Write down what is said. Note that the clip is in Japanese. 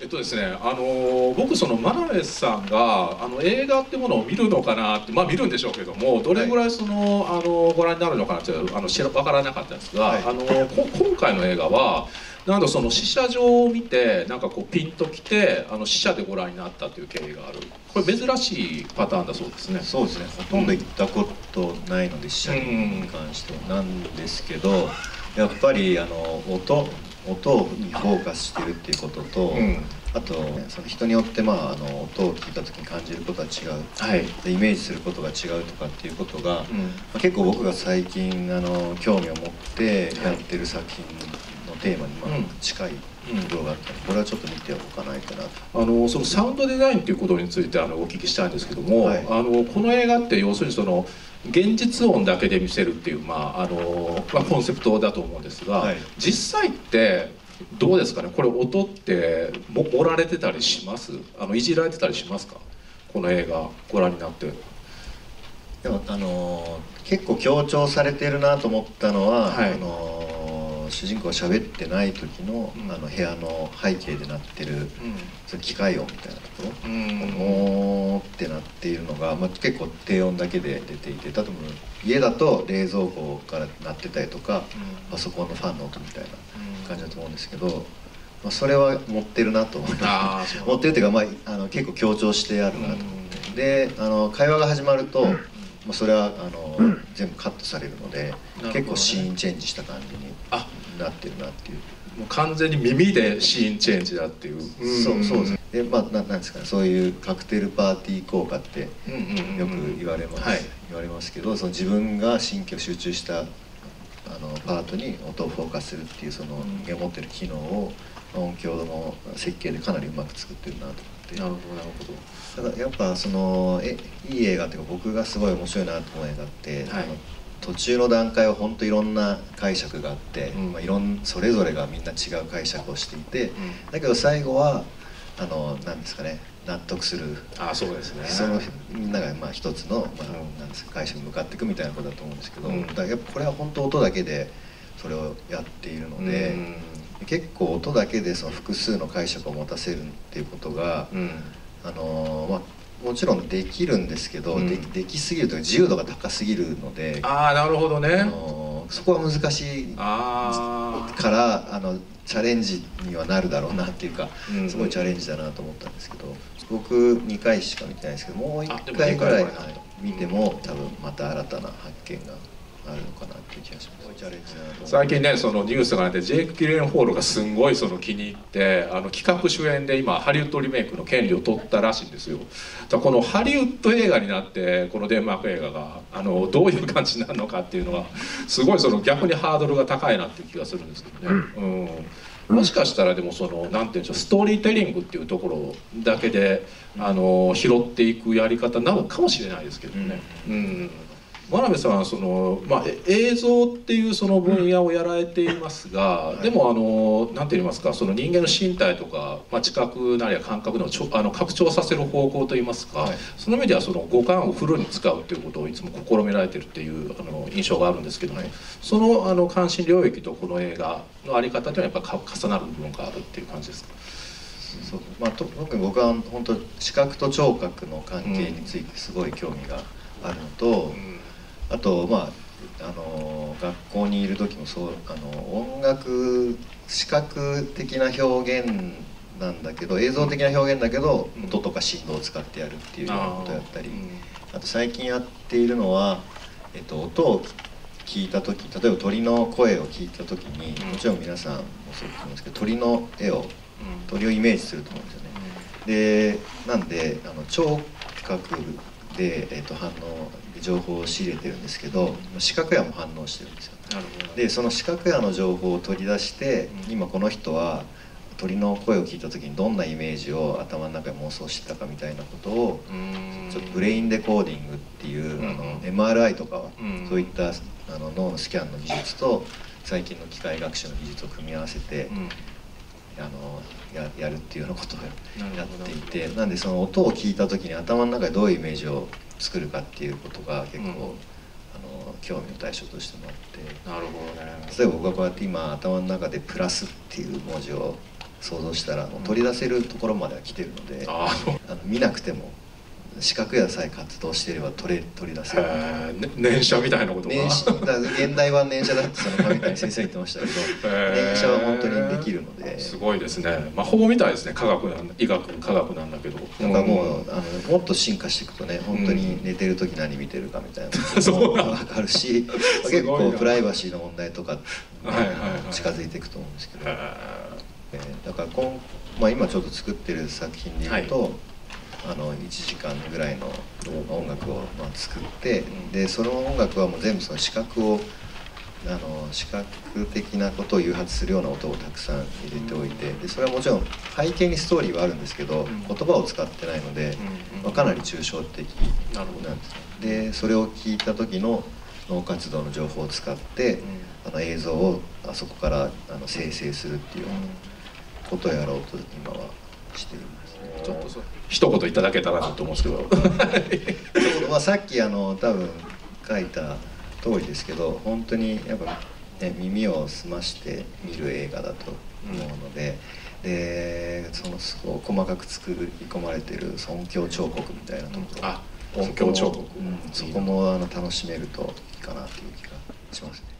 えっとですね、あの僕その真鍋さんがあの映画ってものを見るのかなってまあ見るんでしょうけどもどれぐらいその、はい、あのご覧になるのかなってあの知ら分からなかったんですが、はい、あの今回の映画はなんとその試写場を見てなんかこうピンときてあの試写でご覧になったという経緯がある。これ珍しいパターンだそうですね。そうですね。ほとんど行ったことないので試写に関してはなんですけどやっぱりあの音音にフォーカスしてるっていうことと、うん、あとその人によってまああの音を聞いた時に感じることは違う、はい、でイメージすることが違うとかっていうことが、うん、まあ、結構僕が最近あの興味を持ってやってる作品のテーマにまあ近い。ところがあったのでこれはちょっと見ておかないかなあのそのサウンドデザインということについてあのお聞きしたいんですけども、はい、あのこの映画って要するにその現実音だけで見せるっていう、まああのまあ、コンセプトだと思うんですが、はい、実際ってどうですかね？これ音って盛られてたりします？あのいじられてたりしますか？この映画ご覧になって。でもあの結構強調されてるなと思ったのは、はい、あの主人公が喋ってない時の,、あの部屋の背景でなってる、その機械音みたいなところ、うん、おーってなっているのが、まあ、結構低音だけで出ていて例えば家だと冷蔵庫から鳴ってたりとか、パソコンのファンの音みたいな感じだと思うんですけど、まあ、それは持ってるなと思います持ってるっていうか、まあ、あの結構強調してあるなと思って、であの会話が始まると、まあ、それはあの、全部カットされるので、ね、結構シーンチェンジした感じになってるなっていう。もう完全に耳でシーンチェンジだっていう、そうそうですねでまあななんですか？ねそういうカクテルパーティー効果ってよく言われます、はい、言われますけどその自分が神経を集中したあのパートに音をフォーカスするっていうその人間持ってる機能を音響の設計でかなりうまく作ってるなと思って。なるほどなるほど。だからやっぱそのえいい映画っていうか僕がすごい面白いなと思う映画って、はい、途中の段階は本当いろんな解釈があって、うん、まあ、いろんそれぞれがみんな違う解釈をしていて、うん、だけど最後はあのなんですかね納得するあそうですね。そのみんながまあ一つの、まあ、なんですか会社に向かっていくみたいなことだと思うんですけど、うん、だやっぱこれは本当音だけでそれをやっているので、うん、結構音だけでその複数の解釈を持たせるっていうことが、うん、あのまあもちろんできるんですけど、うん、でできすぎるというか自由度が高すぎるのでああなるほどね、そこは難しいからあのチャレンジにはなるだろうなっていうか、うん、すごいチャレンジだなと思ったんですけど僕2回しか見てないですけどもう1回ぐらい、見ても多分また新たな発見があるのかなっていう気がします。最近ねそのニュースがあってジェイク・キレンホールがすごいその気に入ってあの企画主演で今ハリウッドリメイクの権利を取ったらしいんですよ。だこのハリウッド映画になってこのデンマーク映画があのどういう感じになるのかっていうのはすごいその逆にハードルが高いなっていう気がするんですけどね、うん、もしかしたらでもその何て言うんでしょうストーリーテリングっていうところだけであの拾っていくやり方なのかもしれないですけどね。うん。真鍋さんはその、まあ、映像っていうその分野をやられていますが、でもあの何て言いますかその人間の身体とか、まあ、知覚なりや感覚のちょあの拡張させる方向といいますか、はい、その意味ではその五感をフルに使うっていうことをいつも試みられてるっていうあの印象があるんですけども、はい、そのあの関心領域とこの映画の在り方というのはやっぱ重なる部分があるっていう感じですか？そう。まあ、特に僕は本当視覚と聴覚の関係についてすごい興味があるのと、うんあとまああの学校にいる時もそうあの音楽視覚的な表現なんだけど映像的な表現だけど、音とか振動を使ってやるっていうようなことやったり。あと最近やっているのは、えっと、音を聞いた時例えば鳥の声を聞いた時にもちろん皆さんもそうだと思うんですけど鳥の絵を鳥をイメージすると思うんですよね。でなんであの聴覚で、えーと、反応情報を仕入れてるんですけど視覚野も反応してるんですよでその視覚野の情報を取り出して、うん、今この人は鳥の声を聞いた時にどんなイメージを頭の中で妄想してたかみたいなことをちょっとブレインデコーディングっていう、あの MRI とかそういったあの脳のスキャンの技術と最近の機械学習の技術を組み合わせて、あのややるっていうようなことをやっていてなんでその音を聞いた時に頭の中でどういうイメージを作るかっていうことが結構、うん、あの興味の対象としてもあって。なるほどね。例えば僕がこうやって今頭の中で「プラス」っていう文字を想像したらもう取り出せるところまでは来てるので、ああの見なくても視覚野菜活動していれば取れ取り出せる。みたいなえーね念写みたいなことが現代は年謝だってその上谷先生言ってましたけど年謝は本当にできるので。すごいですね。魔法みたいですね。科学なん医学科学なんだけど。なんかもう、ん。あのもっと進化していくとね本当に寝てる時何見てるかみたいな。そう。分かるしす結構プライバシーの問題とか、ねはいはいはい。近づいていくと思うんですけど、へえーだから今、まあ、今ちょっと作ってる作品でいうと、あの1時間ぐらいの音楽をまあ作ってでその音楽はもう全部その視覚をあの視覚的なことを誘発するような音をたくさん入れておいてでそれはもちろん背景にストーリーはあるんですけど、ん。言葉を使ってないので、うんまあ、かなり抽象的なんです。ねでそれを聞いた時の脳活動の情報を使って、あの映像をあそこからあの生成するっていうようなことをやろうと今はしています。ね。ちょっとそ一言いただけたらなと思うんですけど。まあ、さっきあの多分書いた通りですけど本当にやっぱ、ね、耳を澄まして見る映画だと思うので,、でそのすごい細かく作り込まれてる音響彫刻みたいなところ、あ音響彫刻。そこも,、うん、そこもあの楽しめるといいかなという気がしますね。